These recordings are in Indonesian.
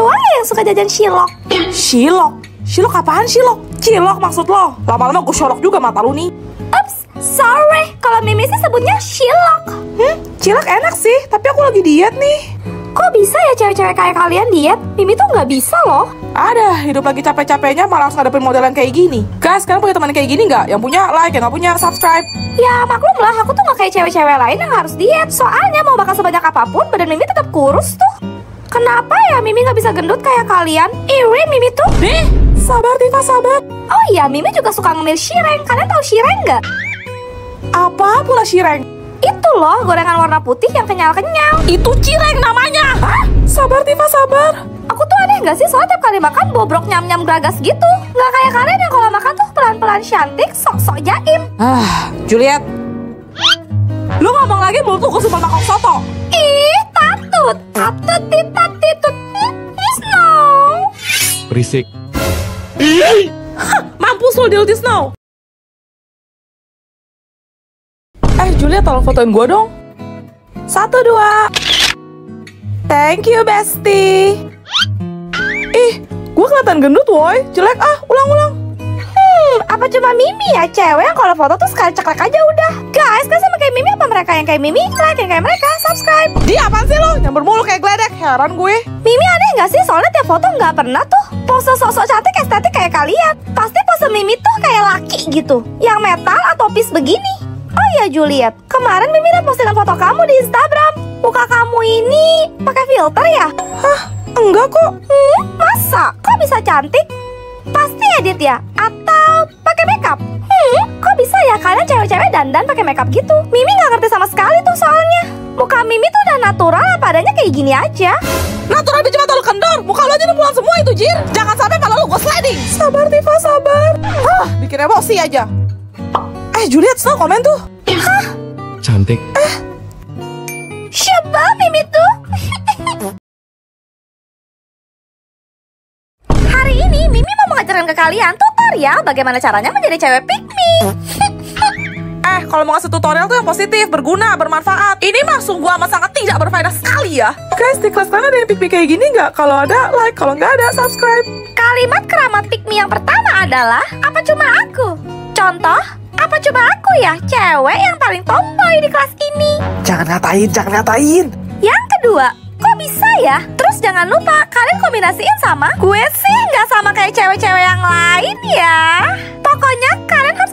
yang suka jajan cilok. Cilok? Cilok apaan cilok? Cilok maksud lo? Lama-lama gue syolok juga mata lu nih. Ups, sorry. Kalau Mimi sih sebutnya cilok. Hmm, cilok enak sih, tapi aku lagi diet nih. Kok bisa ya cewek-cewek kayak kalian diet? Mimi tuh nggak bisa loh. Ada, hidup lagi capek-capeknya malah harus ngadepin model yang kayak gini. Guys, kalian punya teman kayak gini nggak? Yang punya like, yang nggak punya subscribe. Ya maklum lah, aku tuh nggak kayak cewek-cewek lain yang harus diet. Soalnya mau bakal sebanyak apa pun, badan Mimi tetap kurus tuh. Kenapa ya Mimi nggak bisa gendut kayak kalian? Iri Mimi tuh. Nih, sabar Tifa, sabar. Oh iya, Mimi juga suka ngemil shireng. Kalian tahu shireng nggak? Apa pula shireng? Itu loh, gorengan warna putih yang kenyal-kenyal. Itu cireng namanya. Hah? Sabar Tifa, sabar. Aku tuh aneh nggak sih soalnya tiap kali makan bobrok nyam-nyam gagas gitu. Nggak kayak kalian yang kalau makan tuh pelan-pelan cantik, sok-sok jaim. Ah, Juliet. Lu ngomong lagi mulut tuh kesumpah makok soto. Berisik. Mampus lo Dilty Snow. Eh, Juliet tolong fotoin gue dong. Satu, dua. Thank you, bestie. Ih, gue kelihatan gendut, woi. Jelek ah, ulang-ulang. Hmm, apa cuma Mimi ya cewek yang kalau foto tuh sekali ceklek aja udah. Guys, kan sama kayak Mimi apa mereka yang kayak Mimi? Like yang kayak mereka, subscribe. Dia apaan sih lo? Nyamber mulu kayak geledek. Heran gue. Mimi aneh nggak sih? Soalnya tiap foto nggak pernah tuh pose sosok cantik estetik kayak kalian. Pasti pose Mimi tuh kayak laki gitu, yang metal atau pis begini. Oh iya Juliet, kemarin Mimi liat postingan foto kamu di Instagram. Muka kamu ini pakai filter ya? Hah? Enggak kok. Hmm, masa? Kok bisa cantik? Pasti edit ya? Atau pakai makeup? Hmm, kok bisa ya kalian cewek-cewek dandan pakai makeup gitu? Mimi nggak ngerti sama sekali tuh soalnya. Muka Mimi tuh udah natural apa adanya kayak gini aja. Natural biji mata lu kendor. Muka lu aja udah pulang semua itu, Jir. Jangan sampai kalau lu gue sliding. Sabar, Tifa, sabar. Hah, bikin emosi aja. Eh, Juliet, Snow komen tuh. Cantik. Siapa Mimi tuh? Hari ini Mimi mau mengajarkan ke kalian tutorial bagaimana caranya menjadi cewek pick Eh, kalau mau ngasih tutorial tuh yang positif, berguna, bermanfaat. Ini mah sungguh amat sangat tidak berfaedah sekali ya. Guys, di kelas kalian ada yang pick kayak gini nggak? Kalau ada, like. Kalau nggak ada, subscribe. Kalimat keramat pick me yang pertama adalah apa cuma aku? Contoh, apa cuma aku ya cewek yang paling tomboy di kelas ini? Jangan ngatain, jangan ngatain. Yang kedua, kok bisa ya? Terus jangan lupa kalian kombinasiin sama gue sih nggak sama kayak cewek-cewek yang lain ya. Pokoknya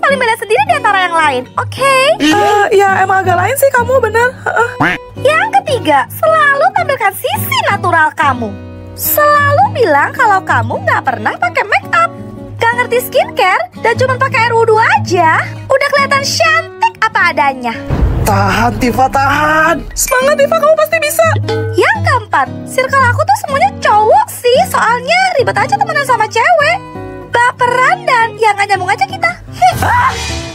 paling beda sendiri di antara yang lain, oke? Eh, ya emang agak lain sih kamu, bener. Heeh. Yang ketiga, selalu tampilkan sisi natural kamu. Selalu bilang kalau kamu nggak pernah pakai make up, gak ngerti skincare, dan cuma pakai air wudhu aja. Udah kelihatan cantik apa adanya. Tahan, Tifa, tahan. Semangat, Tifa, kamu pasti bisa. Yang keempat, circle aku tuh semuanya cowok sih, soalnya ribet aja temenan sama cewek. Baperan dan yang gak nyambung aja kita. 你 啊